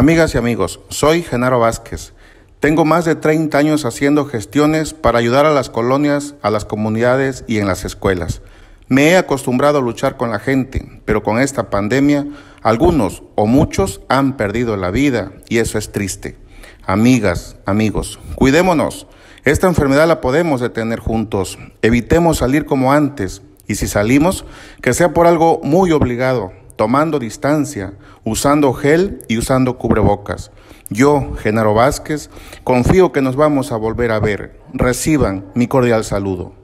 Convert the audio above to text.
Amigas y amigos, soy Genaro Vázquez. Tengo más de 30 años haciendo gestiones para ayudar a las colonias, a las comunidades y en las escuelas. Me he acostumbrado a luchar con la gente, pero con esta pandemia algunos o muchos han perdido la vida y eso es triste. Amigas, amigos, cuidémonos. Esta enfermedad la podemos detener juntos. Evitemos salir como antes y si salimos, que sea por algo muy obligado, tomando distancia, usando gel y usando cubrebocas. Yo, Genaro Vázquez, confío que nos vamos a volver a ver. Reciban mi cordial saludo.